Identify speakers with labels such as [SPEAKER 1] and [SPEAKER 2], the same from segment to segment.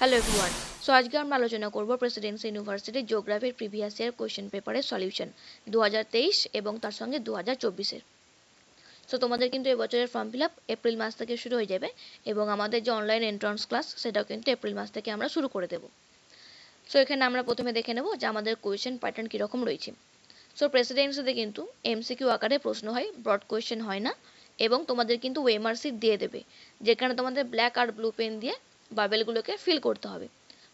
[SPEAKER 1] Hello everyone so আজকে আমরা আলোচনা করব প্রেসিডেন্সি ইউনিভার্সিটি জিওগ্রাফির প্রিভিয়াস ইয়ার কোয়েশ্চেন পেপারের সলিউশন দু হাজার তেইশ এবং তার সঙ্গে দু হাজার চব্বিশের। সো তোমাদের কিন্তু এবছরের ফর্ম ফিল আপ এপ্রিল মাস থেকে শুরু হয়ে যাবে এবং আমাদের যে অনলাইন এন্ট্রান্স ক্লাস সেটাও কিন্তু এপ্রিল মাস থেকে আমরা শুরু করে দেবো। সো এখানে আমরা প্রথমে দেখে নেব যে আমাদের কোয়েশ্চেন প্যাটার্ন কীরকম রয়েছে। সো প্রেসিডেন্সিতে কিন্তু এমসিকিউ আকারে প্রশ্ন হয় ব্রড কোয়েশ্চেন হয় না এবং তোমাদের কিন্তু ওয়েমার সিট দিয়ে দেবে, যেখানে তোমাদের ব্ল্যাক আর ব্লু পেন দিয়ে বাবেলগুলোকে ফিল করতে হবে।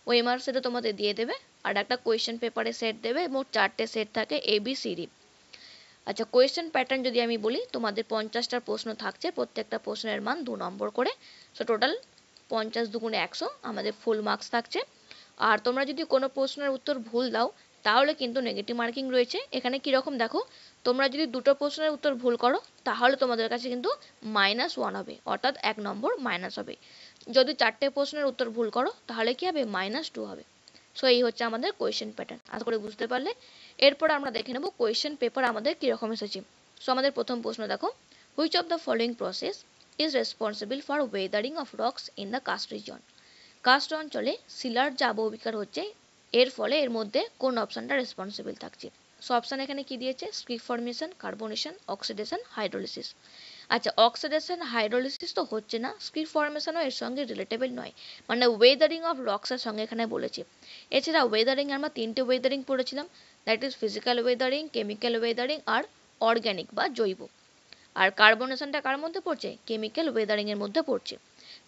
[SPEAKER 1] ওয়েমার সেটা তোমাদের দিয়ে দেবে, আর একটা কোয়েশ্চেন পেপারে সেট দেবে, মোট চারটে সেট থাকে এ বি সি আচ্ছা কোয়েশ্চেন প্যাটার্ন যদি আমি বলি, তোমাদের পঞ্চাশটা প্রশ্ন থাকছে, প্রত্যেকটা প্রশ্নের মান দু নম্বর করে। সো টোটাল পঞ্চাশ দুগুণে একশো, আমাদের ফুল মার্কস থাকছে। আর তোমরা যদি কোনো প্রশ্নের উত্তর ভুল দাও, তাহলে কিন্তু নেগেটিভ মার্কিং রয়েছে। এখানে কীরকম দেখো, তোমরা যদি দুটো প্রশ্নের উত্তর ভুল করো, তাহলে তোমাদের কাছে কিন্তু মাইনাস ওয়ান হবে, অর্থাৎ এক নম্বর মাইনাস হবে। যদি চারটে প্রশ্নের উত্তর ভুল করো, তাহলে কি হবে? মাইনাস টু হবে। সো এই হচ্ছে আমাদের কোয়েশ্চেন প্যাটার্ন আশা করে বুঝতে পারলে। এরপর আমরা দেখে নেব কোয়েশ্চেন পেপার আমাদের কীরকম এসেছে। সো আমাদের প্রথম প্রশ্ন দেখো। Which of the following process is responsible for weathering of rocks in the karst region karst অঞ্চলে শিলার যা আবহবিকার হচ্ছে, এর ফলে এর মধ্যে কোন অপশানটা রেসপন্সিবল থাকছে? সো অপশান এখানে কি দিয়েছে? Scree formation carbonation oxidation hydrolysis আচ্ছা অক্সিডেশন হাইড্রোলিসিস তো হচ্ছে না স্ক্রিপ ফর্মেশনও এর সঙ্গে রিলেটেবল নয়। মানে ওয়েদারিং অফ রক্সের সঙ্গে এখানে বলেছে। এছাড়া ওয়েদারিং আমরা তিনটে ওয়েদারিং পড়েছিলাম that is physical weathering chemical weathering R organic বা জৈব। আর কার্বনেশনটা কার মধ্যে পড়ছে? কেমিক্যাল ওয়েদারিং এর মধ্যে পড়ছে।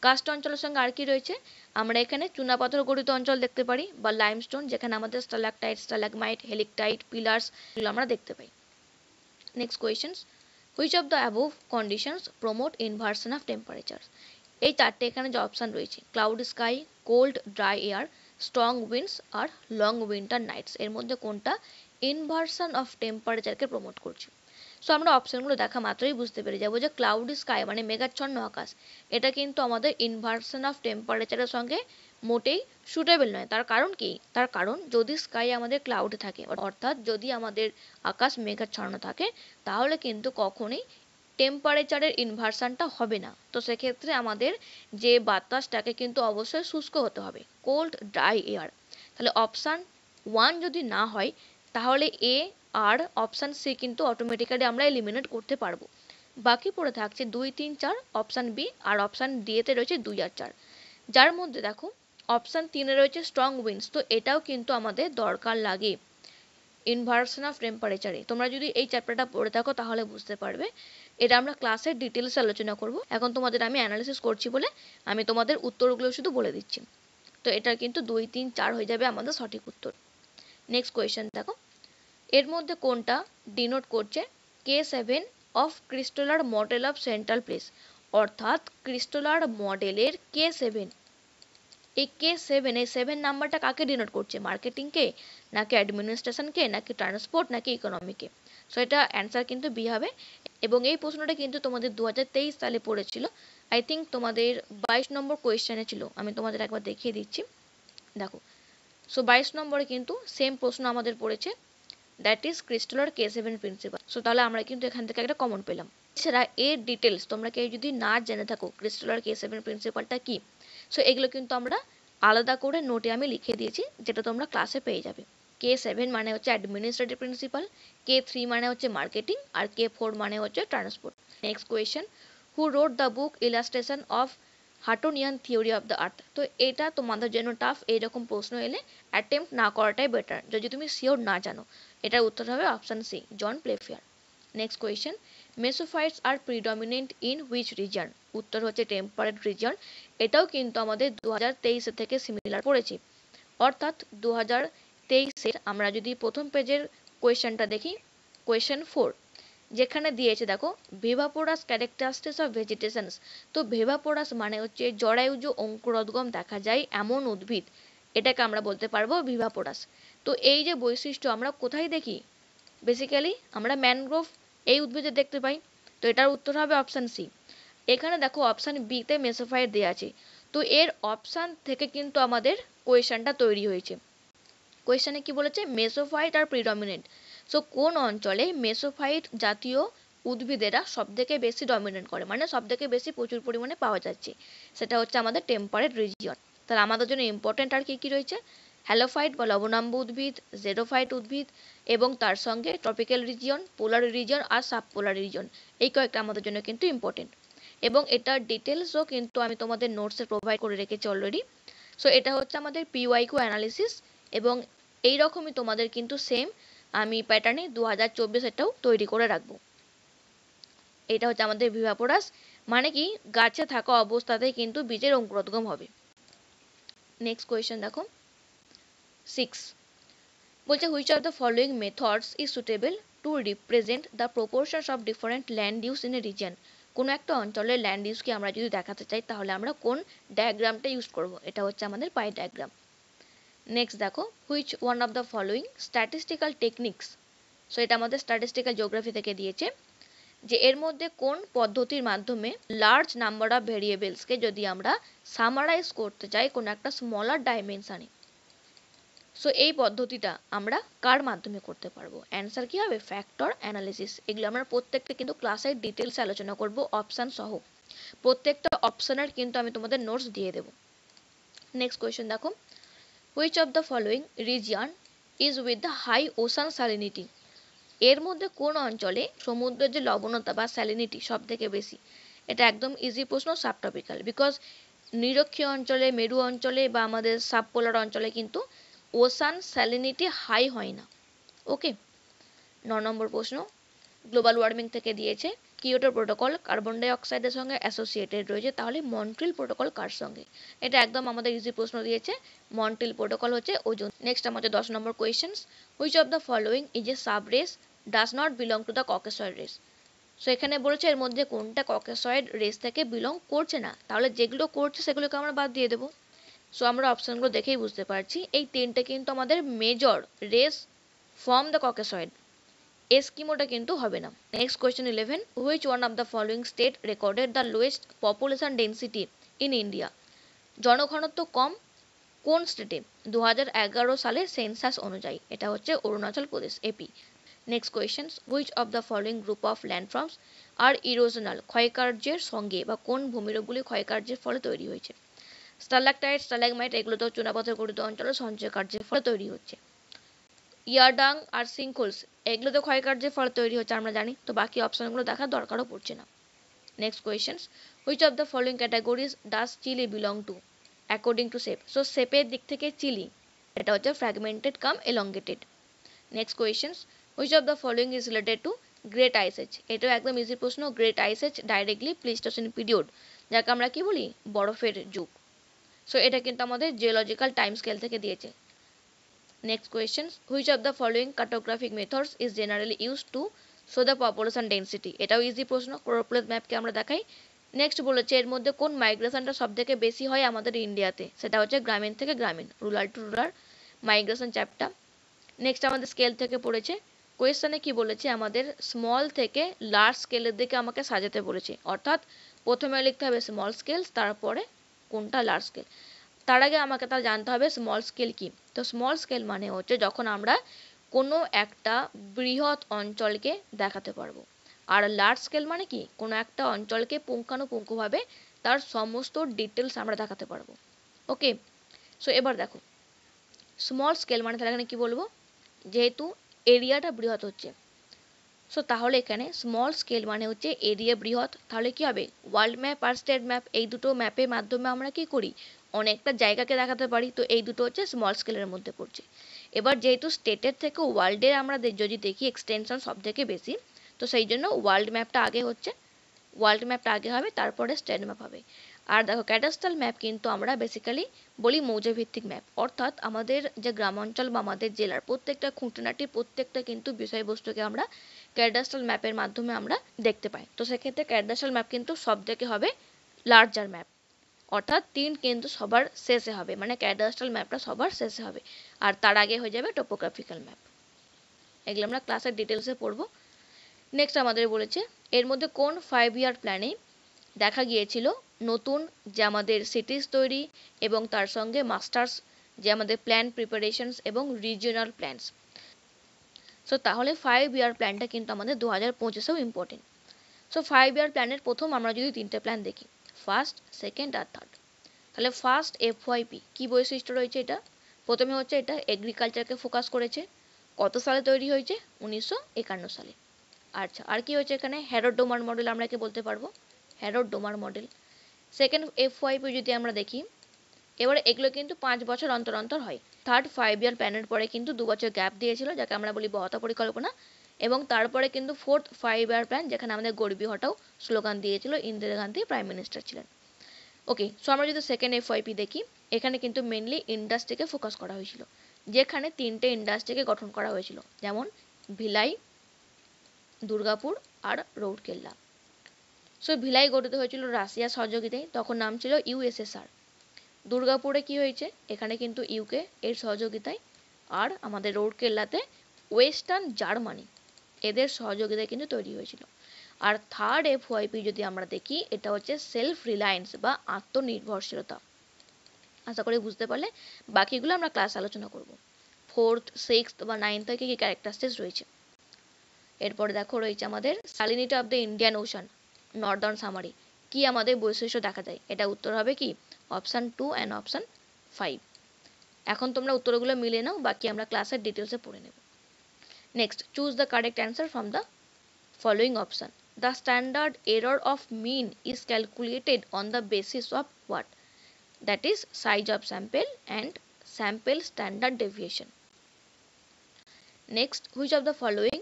[SPEAKER 1] কাস্ট অঞ্চলের সঙ্গে আর কি রয়েছে? আমরা এখানে চুনাপাথর গঠিত অঞ্চল দেখতে পারি, বা লাইমস্টোন যেখানে আমাদের স্টালাকটাইট স্টালাগমাইট হেলিকটাইট পিলার্স এগুলো আমরা দেখতে পাই। Next questions which of the above conditions promote inversion of temperature এই চারটে এখানে যে অপশান রয়েছে cloud sky cold dry air strong winds আর লং উইন্টার নাইটস এর মধ্যে কোনটা ইনভার্সন অফ টেম্পারেচারকে প্রমোট করছে? সো আমরা অপশানগুলো দেখা মাত্রই বুঝতে পেরে যাব যে ক্লাউড স্কাই মানে মেঘাচ্ছন্ন আকাশ। এটা কিন্তু আমাদের ইনভার্সন অফ টেম্পারেচারের সঙ্গে মোটেই সুটেবল নয়। তার কারণ কি? তার কারণ যদি স্কাই আমাদের ক্লাউড থাকে, অর্থাৎ যদি আমাদের আকাশ মেঘাচ্ছন্ন থাকে, তাহলে কিন্তু কখনোই টেম্পারেচারের ইনভার্সানটা হবে না। তো সেক্ষেত্রে আমাদের যে বাতাসটাকে কিন্তু অবশ্যই শুষ্ক হতে হবে কোল্ড ড্রাই এয়ার তাহলে অপশান ওয়ান যদি না হয়, তাহলে এ আর অপশান সি কিন্তু অটোমেটিক্যালি আমরা এলিমিনেট করতে পারব। বাকি পড়ে থাকছে দুই, তিন, চার অপশান বি আর অপশান ডি এতে রয়েছে দুই আর চার। যার মধ্যে দেখো অপশান তিনে রয়েছে স্ট্রং উইন্ডস তো এটাও কিন্তু আমাদের দরকার লাগে। ইনভার্সন অফ টেম্পারেচারে তোমরা যদি এই চ্যাপ্টারটা পড়ে থাকো, তাহলে বুঝতে পারবে। এটা আমরা ক্লাসের ডিটেলসে আলোচনা করব। এখন তোমাদের আমি অ্যানালিসিস করছি বলে আমি তোমাদের উত্তরগুলো শুধু বলে দিচ্ছি। তো এটা কিন্তু দুই, তিন, চার হয়ে যাবে আমাদের সঠিক উত্তর। নেক্সট কোয়েশ্চেন দেখো। এর মধ্যে কোনটা ডিনোট করছে? K seven of Christaller model of central place অর্থাৎ ক্রিস্টোলার মডেলের কে সেভেন এই কে সেভেন এই সেভেন নাম্বারটা কাকে ডিনোট করছে? মার্কেটিংকে নাকি অ্যাডমিনিস্ট্রেশনকে নাকি ট্রান্সপোর্ট নাকি ইকোনমিকে সো এটা অ্যান্সার কিন্তু বি হবে। এবং এই প্রশ্নটা কিন্তু তোমাদের দু হাজার তেইশ সালে পড়েছিল। আই থিঙ্ক তোমাদের বাইশ নম্বর কোয়েশ্চেনে ছিল। আমি তোমাদের একবার দেখিয়ে দিচ্ছি। দেখো। সো বাইশ নম্বরে কিন্তু সেম প্রশ্ন আমাদের পড়েছে। That is Christaller K seven principle so তাহলে আমরা কিন্তু এখান থেকে একটা কমন পেলাম। এছাড়া এর ডিটেলস তোমরা কেউ যদি না জেনে থাকো ক্রিস্টালার কে সেভেন প্রিন্সিপালটা কি? সো এগুলো কিন্তু আমরা আলাদা করে নোটে আমি লিখে দিয়েছি, যেটা তোমরা ক্লাসে পেয়ে যাবে। কে সেভেন মানে হচ্ছে অ্যাডমিনিস্ট্রেটিভ প্রিন্সিপাল কে থ্রি মানে হচ্ছে মার্কেটিং আর কে ফোর মানে হচ্ছে transport next question who wrote the book illustration of Huttonian theory of the earth তো এটা তোমাদের জন্য টাফ এইরকম প্রশ্ন এলে অ্যাটেম্প না করাটাই বেটার যদি তুমি শিওর না জানো, এটার উত্তর হবে option C John Playfair next question mesophytes are predominant in which region উত্তর হচ্ছে টেম্পারেট রিজন এটাও কিন্তু আমাদের দু হাজার থেকে সিমিলার পড়েছে অর্থাৎ দু হাজার আমরা যদি প্রথম পেজের কোয়েশ্চেনটা দেখি কোয়েশ্চেন ফোর যেখানে দিয়েছে দেখো ভেভাপোরাস ক্যারেক্টারিস্টিক্স অফ ভেজিটেশনস তো ভেভাপোরাস মানে হচ্ছে জরায়ুজ অঙ্কুরোদ্গম দেখা যায় এমন উদ্ভিদ। এটাকে আমরা বলতে পারব ভিভাপোরাস তো এই যে বৈশিষ্ট্য আমরা কোথায় দেখি? বেসিক্যালি আমরা ম্যানগ্রোভ এই উদ্ভিদে দেখতে পাই। তো এটার উত্তর হবে অপশান সি এখানে দেখো অপশান বিতে মেসোফাইট দেওয়া আছে। তো এর অপশান থেকে কিন্তু আমাদের কোয়েশনটা তৈরি হয়েছে। কোয়েশনে কি বলেছে? মেসোফাইট আর প্রিডমিনেন্ট সো কোন অঞ্চলে মেসোফাইট জাতীয় উদ্ভিদেরা সবথেকে বেশি ডমিনেট করে? মানে সবথেকে বেশি প্রচুর পরিমাণে পাওয়া যাচ্ছে। সেটা হচ্ছে আমাদের টেম্পারেট রিজিয়ন তাহলে আমাদের জন্য ইম্পর্টেন্ট আর কি কি রয়েছে? হ্যালোফাইট বা লবণাম্ব উদ্ভিদ, জেরোফাইট উদ্ভিদ এবং তার সঙ্গে ট্রপিক্যাল রিজিয়ন পোলার রিজিয়ন আর সাব পোলার রিজিয়ন এই কয়েকটা আমাদের জন্য কিন্তু ইম্পর্টেন্ট এবং এটার ডিটেলসও কিন্তু আমি তোমাদের নোটসে প্রোভাইড করে রেখেছি অলরেডি সো এটা হচ্ছে আমাদের পিওয়াইকিউ অ্যানালিসিস এবং এই রকমই তোমাদের কিন্তু সেম আমি প্যাটার্নে দু হাজার চব্বিশ এটাও তৈরি করে রাখব। এটা হচ্ছে আমাদের ভিভাপোরাস মানে কি গাছে থাকা অবস্থাতেই কিন্তু বীজের অঙ্কুরোদ্গম হবে। নেক্সট কোয়েশ্চেন দেখো। সিক্স বলছে which of the following methods is suitable to represent the proportions of different land use in a region কোনো একটা অঞ্চলের ল্যান্ড ইউজকে আমরা যদি দেখাতে চাই, তাহলে আমরা কোন ডায়াগ্রামটা ইউজ করব? এটা হচ্ছে আমাদের পাই ডায়াগ্রাম নেক্সট দেখো which one of the following statistical techniques so এটা আমাদের স্ট্যাটিস্টিক্যাল জিওগ্রাফি থেকে দিয়েছে যে এর মধ্যে কোন পদ্ধতির মাধ্যমে লার্জ নাম্বার অফ ভেরিয়েবলসকে যদি আমরা সামারাইজ করতে চাই, কোনো একটা স্মলার ডাইমেনশানে সো এই পদ্ধতিটা আমরা কার মাধ্যমে করতে পারব? অ্যান্সার কি হবে? ফ্যাক্টর অ্যানালিসিস এগুলো আমরা প্রত্যেকটা কিন্তু ক্লাসের ডিটেলস আলোচনা করব অপশান সহ। প্রত্যেকটা অপশানের কিন্তু আমি তোমাদের নোটস দিয়ে দেবো। নেক্সট কোয়েশ্চেন দেখো। Which of the following region is with the high ocean salinity এর মধ্যে কোন অঞ্চলে সমুদ্রের যে লবণতা বা স্যালিনিটি সব থেকে বেশি? এটা একদম ইজি প্রশ্ন সাবটপিক্যাল বিকজ নিরক্ষীয় অঞ্চলে, মেরু অঞ্চলে বা আমাদের সাবপোলার অঞ্চলে কিন্তু ওশান স্যালিনিটি হাই হয় না। ওকে, ন নম্বর প্রশ্ন। গ্লোবাল ওয়ার্মিং থেকে দিয়েছে কিয়োটো প্রোটোকল, কার্বন ডাই অক্সাইডের সঙ্গে অ্যাসোসিয়েটেড রয়েছে, তাহলে মন্ট্রিল প্রোটোকল কার সঙ্গে? এটা একদম আমাদের ইজি প্রশ্ন দিয়েছে, মন্ট্রিল প্রোটোকল হচ্ছে ওজন। নেক্সট আমাদের দশ নম্বর questions which of the following is a sub race does not belong to the Caucasoid race so এখানে বলেছে এর মধ্যে কোনটা ককেসয়েড রেস থেকে বিলং করছে না, তাহলে যেগুলো করছে সেগুলোকে আমরা বাদ দিয়ে দেবো। সো আমরা অপশানগুলো দেখেই বুঝতে পারছি। এই তিনটে কিন্তু আমাদের major race form the Caucasoid এস্কিমোটা কিন্তু হবে না। Next question eleven which one of the following state recorded the lowest population density in India জনঘনত্ব কম কোন স্টেটে দু হাজার এগারো সালে সেন্সাস অনুযায়ী। এটা হচ্ছে Arunachal Pradesh AP next question which of the following group of landforms are erosional ক্ষয়কার্যের সঙ্গে বা কোন ভূমিরূপগুলি ক্ষয়কার্যের ফলে তৈরি হয়েছে? স্টালাকটাইট, স্টালাগমাইট এগুলো তো চুনাপাথর গঠিত অঞ্চলে সঞ্চয় কার্যের ফলে তৈরি হচ্ছে। ইয়ারডাং আর সিঙ্কোলস এগুলো তো ক্ষয়কার্যের ফলে তৈরি হচ্ছে, আমরা জানি। তো বাকি অপশনগুলো দেখার দরকারও পড়ছে না। Next question which of the following categories does Chile belong to according to shape so শেপের দিক থেকে চিলি এটা হচ্ছে fragmented cum elongated next question which of the following is related to great ice age এটাও একদম easy প্রশ্ন। Great ice age directly Pleistocene period যাকে আমরা কি বলি? বরফের যুগ। সো এটা কিন্তু আমাদের জিওলজিক্যাল টাইম স্কেল থেকে দিয়েছে। Next question which of the following cartographic methods is generally use to show the population density এটাও ইজি প্রশ্ন ক্লোরোপ্লেস ম্যাপকে আমরা দেখাই। নেক্সট বলেছে, এর মধ্যে কোন মাইগ্রেশনটা সব থেকে বেশি হয় আমাদের ইন্ডিয়াতে সেটা হচ্ছে গ্রামীণ থেকে গ্রামীণ rural to rural migration chapter next আমাদের স্কেল থেকে পড়েছে কোয়েশ্চেনে কি বলেছে, আমাদের স্মল থেকে লার্জ স্কেলের দিকে আমাকে সাজাতে বলেছে। অর্থাৎ প্রথমে লিখতে হবে স্মল স্কেল তারপরে কোনটা লার্জ স্কেল তার আগে আমাকে তা জানতে হবে স্মল স্কেল কি? তো স্মল স্কেল মানে হচ্ছে যখন আমরা কোনো একটা বৃহৎ অঞ্চলকে দেখাতে পারব। আর লার্জ স্কেল মানে কি? কোনো একটা অঞ্চলকে পুঙ্খানুপুঙ্খভাবে তার সমস্ত ডিটেলস আমরা দেখাতে পারব। ওকে সো এবার দেখো। স্মল স্কেল মানে তাহলে এখানে কি বলব? যেহেতু এরিয়াটা বৃহৎ হচ্ছে। সো তাহলে এখানে স্মল স্কেল মানে হচ্ছে এরিয়া বৃহৎ। তাহলে কি হবে? ওয়ার্ল্ড ম্যাপ আর স্টেট ম্যাপ এই দুটো ম্যাপের মাধ্যমে আমরা কি করি? অনেকটা জায়গাকে দেখাতে পারি। তো এই দুটো হচ্ছে স্মল স্কেলের মধ্যে পড়ছে। এবার যেহেতু স্টেটের থেকে ওয়ার্ল্ডের আমরা যদি দেখি এক্সটেনশন সব থেকে বেশি, তো সেই জন্য ওয়ার্ল্ড ম্যাপটা আগে হচ্ছে ওয়ার্ল্ড ম্যাপটা আগে হবে, তারপরে স্টেট ম্যাপ হবে। আর দেখো ক্যাডাস্ট্রাল ম্যাপ কিন্তু আমরা বেসিক্যালি বলি মৌজা ভিত্তিক ম্যাপ অর্থাৎ আমাদের যে গ্রামাঞ্চল বা আমাদের জেলার প্রত্যেকটা খুঁটিনাটি, প্রত্যেকটা কিন্তু বিষয়বস্তুকে আমরা ক্যাডাস্ট্রাল ম্যাপের মাধ্যমে আমরা দেখতে পাই। তো সেক্ষেত্রে ক্যাডাস্ট্রাল ম্যাপ কিন্তু সব থেকে হবে লার্জার ম্যাপ অর্থাৎ তিন কিন্তু সবার শেষে হবে মানে ক্যাডাস্ট্রাল ম্যাপটা সবার শেষে হবে। আর তার আগে হয়ে যাবে টোপোগ্রাফিক্যাল ম্যাপ এগুলো আমরা ক্লাসের ডিটেলসে পড়ব। নেক্সট আমাদের বলেছে, এর মধ্যে কোন ফাইভ ইয়ার প্ল্যানে দেখা গিয়েছিল? নতুন, যে আমাদের সিটিস তৈরি এবং তার সঙ্গে মাস্টার্স যে আমাদের প্ল্যান প্রিপারেশনস এবং রিজিওনাল প্ল্যানস সো তাহলে ফাইভ ইয়ার প্ল্যানটা কিন্তু আমাদের দু হাজার পঁচিশেও ইম্পর্টেন্ট সো ফাইভ ইয়ার প্ল্যানের প্রথম আমরা যদি তিনটে প্ল্যান দেখি ফার্স্ট সেকেন্ড আর থার্ড তাহলে ফার্স্ট এফওয়াইপি কি বৈশিষ্ট্য রয়েছে এটা? প্রথমে হচ্ছে এটা এগ্রিকালচারকে ফোকাস করেছে, কত সালে তৈরি হয়েছে? উনিশশো একান্ন সালে। আচ্ছা আর কি হয়েছে এখানে? হ্যারোড ডোমার মডেল আমরা কি বলতে পারব? Harrod Domar model second FYP যদি আমরা দেখি, এবারে এগুলো কিন্তু পাঁচ বছর অন্তর অন্তর হয়। থার্ড ফাইভ ইয়ার প্ল্যানের পরে কিন্তু দু বছর গ্যাপ দিয়েছিল, যাকে আমরা বলি বহতা পরিকল্পনা। এবং তারপরে কিন্তু ফোর্থ ফাইভ ইয়ার প্ল্যান যেখানে আমাদের গরিবী হটাও স্লোগান দিয়েছিল, ইন্দিরা গান্ধী প্রাইম মিনিস্টার ছিলেন। ওকে সো আমরা যদি সেকেন্ড এফওয়াইপি দেখি, এখানে কিন্তু মেনলি ইন্ডাস্ট্রিকে ফোকাস করা হয়েছিল, যেখানে তিনটে ইন্ডাস্ট্রিকে গঠন করা হয়েছিল। যেমন ভিলাই, দুর্গাপুর আর রৌরকেল্লা। সো ভিলাই গঠিত হয়েছিল রাশিয়ার সহযোগিতায় তখন নাম ছিল ইউএসএসআর দুর্গাপুরে কি হয়েছে? এখানে কিন্তু ইউকে এর সহযোগিতায়, আর আমাদের রৌরকেল্লাতে ওয়েস্টার্ন জার্মানি, এদের সহযোগিতায় কিন্তু তৈরি হয়েছিল। আর থার্ড এফ ওয়াইপি যদি আমরা দেখি, এটা হচ্ছে সেলফ রিলায়েন্স বা আত্মনির্ভরশীলতা। আশা করি বুঝতে পারলে, বাকিগুলো আমরা ক্লাস আলোচনা করব। ফোর্থ, সিক্সথ বা নাইনথ থেকে কি ক্যারেক্টারিস্টিক্স রয়েছে? এরপরে দেখো, রয়েছে আমাদের salinity of the Indian Ocean northern summary. কি আমাদের বৈশিষ্ট্য দেখা যায়? এটা উত্তর হবে কি? Option two and option five. এখন তোমরা উত্তরগুলো মিলে নাও, বাকি আমরা ক্লাসের ডিটেলসে পড়ে নেব। Next choose the correct answer from the following option the standard error of mean is calculated on the basis of what that is size of sample and sample standard deviation next which of the following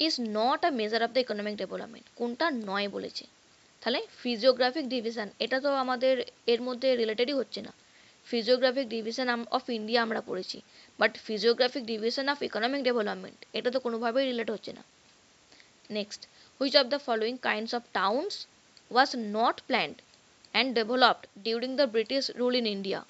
[SPEAKER 1] is not a measure of the economic development কোনটা নয় বলেছে তাহলে physiographic division এটা তো আমাদের এর মধ্যে রিলেটেডই হচ্ছে না ফিজিওগ্রাফিক ডিভিশন অফ ইন্ডিয়া আমরা পড়েছি but physiographic division of economic development এটা তো কোনোভাবেই রিলেট হচ্ছে না next which of the following kinds of towns was not planned and developed during the British rule in India?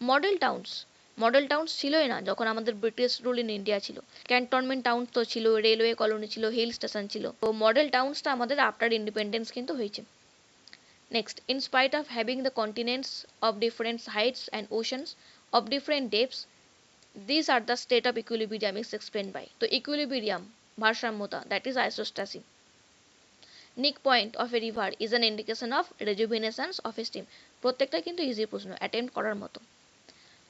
[SPEAKER 1] Model towns. Model towns ছিলই না, যখন আমাদের ব্রিটিশ রুল ইন ইন্ডিয়া ছিল। ক্যান্টনমেন্ট টাউন তো ছিল, রেলওয়ে কলোনি ছিল, hill station ছিল। তো মডেল টাউন্সটা আমাদের আফটার ইন্ডিপেন্ডেন্স কিন্তু হয়েছে। Next in spite of having the continents of different heights and oceans of different depths this are the state of equilibrium is explain by তো equilibrium ভারসাম্যতা that is isostasy nick point of a river is an indication of rejuvenations of a stream প্রত্যেকটা কিন্তু easy প্রশ্ন attempt করার মতো।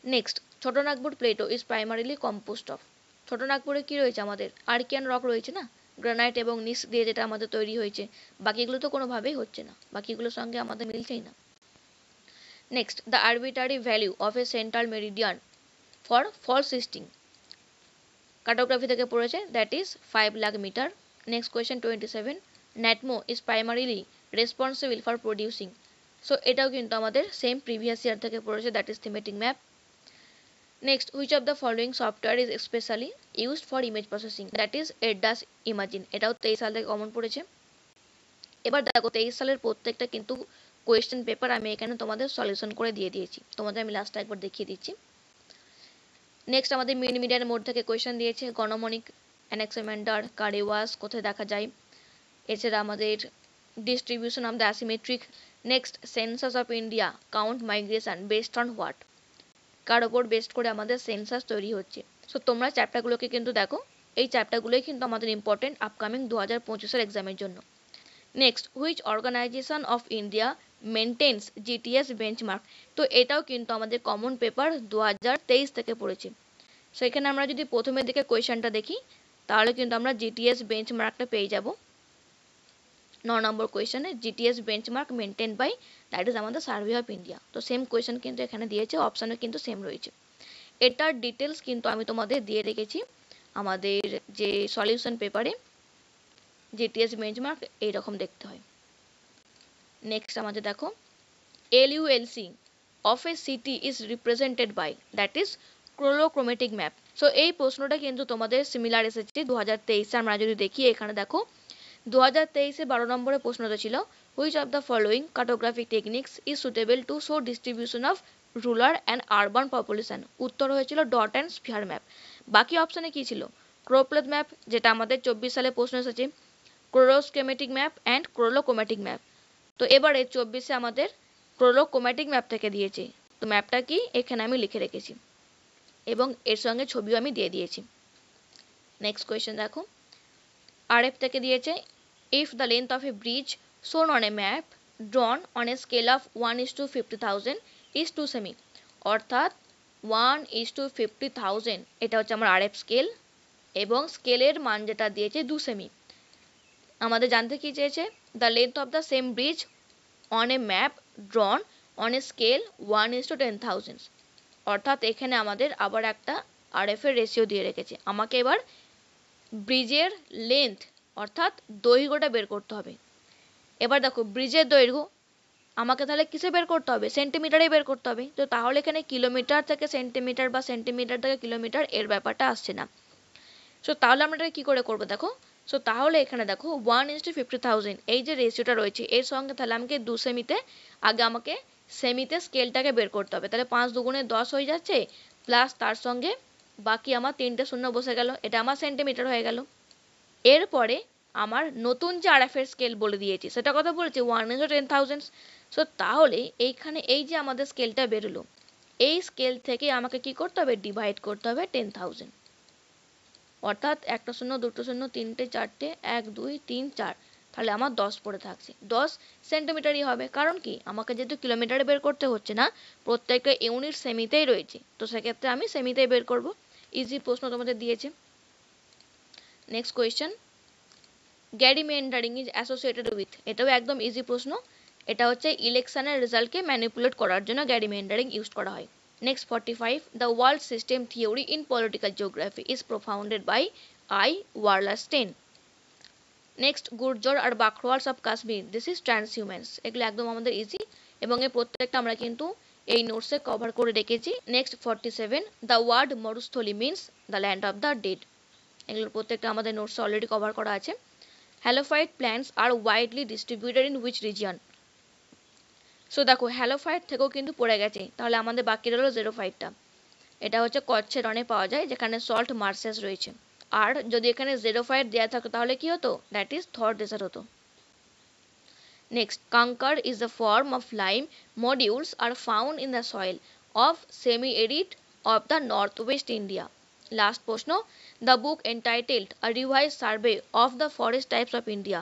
[SPEAKER 1] Next Chota Nagpur plateau is primarily composed of Chota নাগপুরে কি রয়েছে আমাদের? Archaean rock রয়েছে না? গ্রানাইট এবং নিস দিয়ে যেটা আমাদের তৈরি হয়েছে। বাকিগুলো তো কোনোভাবেই হচ্ছে না। বাকিগুলোর সঙ্গে আমাদের মিলছেই না। Next the arbitrary value of a central meridian for false easting cartography থেকে পড়েছে that is five lakh metre next question twenty seven NATMO is primarily responsible for producing so এটাও কিন্তু আমাদের সেম প্রিভিয়াস ইয়ার থেকে পড়েছে that is thematic map next which of the following software is specially used for image processing that is ERDAS Imagine এটাও তেইশ সাল থেকে common পড়েছে। এবার দেখো, তেইশ সালের প্রত্যেকটা কিন্তু কোয়েশ্চেন পেপার আমি এখানে তোমাদের সলিউশন করে দিয়ে দিয়েছি। তোমাদের আমি লাস্টে একবার দেখিয়ে দিচ্ছি। নেক্সট আমাদের মিন মিডিয়ার মোড থেকে কোয়েশ্চেন দিয়েছে। গণমনিক অ্যানেক্সামেন্ডার, কারেওয়াস, কোথায় দেখা যায়? এছাড়া আমাদের distribution of the asymmetric next census of India count migration based on what কার ওপর বেস্ট করে আমাদের সেন্সাস তৈরি হচ্ছে। সো তোমরা চ্যাপ্টারগুলোকে কিন্তু দেখো। এই চ্যাপ্টারগুলোই কিন্তু আমাদের ইম্পর্টেন্ট আপকামিং দু হাজার পঁচিশের এক্সামের জন্য। Next which organisation of India maintains GTS benchmark তো এটাও কিন্তু আমাদের কমন পেপার দু হাজার তেইশ থেকে পড়েছে। সেখানে আমরা যদি প্রথমের দিকে কোয়েশনটা দেখি, তাহলে কিন্তু আমরা জিটিএস বেঞ্চমার্কটা পেয়ে যাব। ন নম্বর কোয়েশনে GTS benchmark maintain by that is আমাদের সার্ভে অফ ইন্ডিয়া তো সেম কোয়েশন কিন্তু এখানে দিয়েছে অপশানও কিন্তু সেম রয়েছে। এটার ডিটেলস কিন্তু আমি তোমাদের দিয়ে রেখেছি, আমাদের যে সলিউশন পেপারে জিটিএস বেঞ্চমার্ক এইরকম দেখতে হয়। নেক্সট আমাদের দেখো LULC of a city is represented by that is chorochromatic map so এই প্রশ্নটা কিন্তু তোমাদের সিমিলার এসেছে দু হাজার তেইশে আমরা যদি দেখি এখানে দেখো দু হাজার তেইশে বারো নম্বরের প্রশ্নটা ছিল which of the following cartographic techniques is suitable to show distribution of rural and urban population উত্তর হয়েছিল ডট অ্যান্ড স্পিয়ার ম্যাপ বাকি অপশানে কি ছিল? ক্রোপ্লেথ ম্যাপ যেটা আমাদের চব্বিশ সালে প্রশ্ন এসেছে। Choroschematic map and chorochromatic map তো এবারে চব্বিশে আমাদের ক্রোলোকোমেটিক ম্যাপ থেকে দিয়েছে। তো ম্যাপটা কি? এখানে আমি লিখে রেখেছি। এবং এর সঙ্গে ছবিও আমি দিয়ে দিয়েছি। নেক্সট কোয়েশ্চেন দেখো। আরএফ থেকে দিয়েছে। If the length of a bridge shown on a map drawn on a scale of one 1 to fifty 50,000 is two semi অর্থাৎ one is to fifty thousand এটা হচ্ছে আমার আরএফ স্কেল এবং স্কেলের মান যেটা দিয়েছে দু সেমি আমাদের জানতে কি চেয়েছে? The length of the same bridge on a map drawn on a scale one is to ten thousand অর্থাৎ এখানে আমাদের আবার একটা আরএফ এর রেশিও দিয়ে রেখেছে। আমাকে এবার ব্রিজের লেন্থ অর্থাৎ দৈর্ঘ্যটা বের করতে হবে। এবার দেখো, ব্রিজের দৈর্ঘ্য আমাকে তাহলে কিসে বের করতে হবে? সেন্টিমিটারে বের করতে হবে। তো তাহলে এখানে কিলোমিটার থেকে সেন্টিমিটার বা সেন্টিমিটার থেকে কিলোমিটার এর ব্যাপারটা আসছে না। সো তাহলে আমরা এটা কী করে করব দেখো? সো তাহলে এখানে দেখো one is to fifty thousand এই যে রেশিওটা রয়েছে, এর সঙ্গে তাহলে আমাকে দু সেমিতে, আগে আমাকে সেমিতে স্কেলটাকে বের করতে হবে। তাহলে পাঁচ দুগুণে দশ হয়ে যাচ্ছে প্লাস তার সঙ্গে বাকি আমার তিনটে শূন্য বসে গেল, এটা আমার সেন্টিমিটার হয়ে গেল। এরপরে আমার নতুন যে আর এর স্কেল বলে দিয়েছি, সেটা কথা বলেছি one is ten thousand so তাহলে এইখানে এই যে আমাদের স্কেলটা বেরোলো, এই স্কেল থেকে আমাকে কি করতে হবে? ডিভাইড করতে হবে টেন থাউজেন্ড অর্থাৎ একটা শূন্য, দুটো শূন্য, তিনটে, চারটে, এক, দুই, তিন, চার। তাহলে আমার দশ পড়ে থাকছে। দশ সেন্টিমিটারই হবে, কারণ কি? আমাকে যেহেতু কিলোমিটারে বের করতে হচ্ছে না, প্রত্যেকটা ইউনিট সেমিতেই রয়েছে। তো সেক্ষেত্রে আমি সেমিতেই বের করব। ইজি প্রশ্ন তোমাদের দিয়েছে। নেক্সট কোয়েশ্চেন গ্যারি মেন্ডারিং ইজ অ্যাসোসিয়েটেড উইথ এটাও একদম ইজি প্রশ্ন। এটা হচ্ছে ইলেকশনের রেজাল্টকে ম্যানিপুলেট করার জন্য গ্যারি মেন্ডারিং ইউজ করা হয়। Next forty five the world system theory in political geography is propounded by I Wallerstein next Gujjar R Bakarwals of Kashmir this is transhumance এগুলো একদম আমাদের ইজি এবং এই প্রত্যেকটা আমরা কিন্তু এই নোটসে কভার করে রেখেছি। Next forty seven the word Marusthali means the land of the dead এগুলোর প্রত্যেকটা আমাদের নোটসে অলরেডি কভার করা আছে। Halophyte plants are widely distributed in which region so দেখো হ্যালোফাইট থেকেও কিন্তু পড়ে গেছে। তাহলে আমাদের বাকি রইল জিরো ফাইভটা এটা হচ্ছে কচ্ছের রনে পাওয়া যায়, যেখানে সল্ট মার্সেস রয়েছে। আর যদি এখানে জিরো ফাইভ দেওয়া থাকতো তাহলে কি হতো? দ্যাট ইজ থর্ড ডেজার্ট হতো। Is the form of lime modules are found in the soil of semi arid of the north west India last প্রশ্ন the book entitled a revise survey of the forest types of India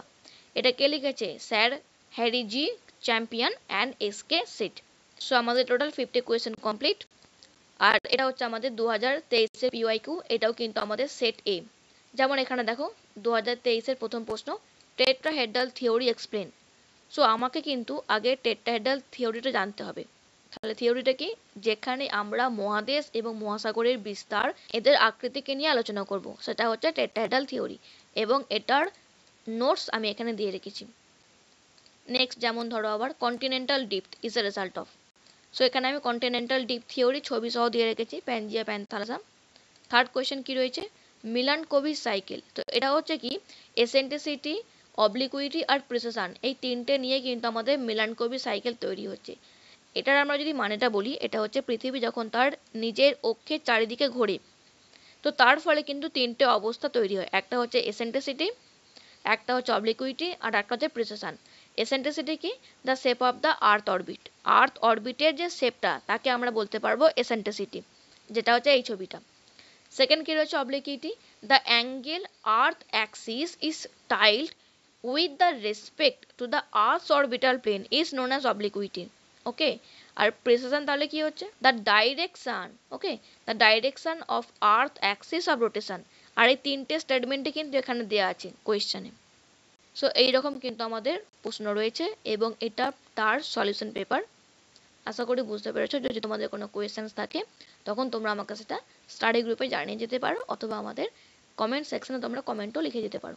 [SPEAKER 1] এটা কে লিখেছে? Sir Harry G Champion and S K Seth. So আমাদের total fifty question complete আর এটা হচ্ছে আমাদের দু হাজার তেইশের পিওয়াইকিউ এটাও কিন্তু আমাদের সেট এ যেমন এখানে দেখো দু হাজার তেইশের প্রথম প্রশ্ন টেট্রাহেডাল থিওরি এক্সপ্লেন সো আমাকে কিন্তু আগে টেট্রাহেডাল থিওরিটা জানতে হবে। তাহলে থিওরিটা কি? যেখানে আমরা মহাদেশ এবং মহাসাগরের বিস্তার এদের আকৃতিকে নিয়ে আলোচনা করব। সেটা হচ্ছে টেট্রাহেডাল থিওরি এবং এটার নোটস আমি এখানে দিয়ে রেখেছি। নেক্সট যেমন ধরো আবার continental depth is a result of so এখানে আমি কন্টিনেন্টাল ডিপ থিওরি ছবি সহ দিয়ে রেখেছি প্যানজিয়া প্যান্থালাসাম থার্ড কোয়েশ্চেন কি রয়েছে? মিলান কোভি সাইকেল তো এটা হচ্ছে কি? এসেন্টিসিটি অবলিকুইটি আর প্রিসেশন এই তিনটে নিয়ে কিন্তু আমাদের মিলান কোভি সাইকেল তৈরি হচ্ছে। এটার আমরা যদি মানেটা বলি, এটা হচ্ছে পৃথিবী যখন তার নিজের অক্ষের চারিদিকে ঘোরে, তো তার ফলে কিন্তু তিনটে অবস্থা তৈরি হয়। একটা হচ্ছে এসেন্টিসিটি একটা হচ্ছে অবলিকুইটি আর একটা হচ্ছে প্রিসেশন এসেন্ট্রিসিটি কি? The shape of the earth orbit earth অরবিটের যে শেপটা তাকে আমরা বলতে পারব এসেন্ট্রিসিটি যেটা হচ্ছে এই ছবিটা। সেকেন্ড কি রয়েছে obliquity the angle earth axis is tilted with the respect to the earth orbital plane is known as obliquity okay R precession তাহলে কি হচ্ছে? The direction okay the direction of earth axis of rotation আর এই তিনটে স্টেটমেন্টে কিন্তু এখানে দেওয়া আছে কোয়েশ্চেনে সো এইরকম কিন্তু আমাদের প্রশ্ন রয়েছে এবং এটা তার সলিউশন পেপার আশা করি বুঝতে পেরেছ, যদি তোমাদের কোনো কোয়েশ্চেন্স থাকে, তখন তোমরা আমাকে সেটা স্টাডি গ্রুপে জানিয়ে যেতে পারো, অথবা আমাদের কমেন্ট সেকশনে তোমরা কমেন্টও লিখে যেতে পারো।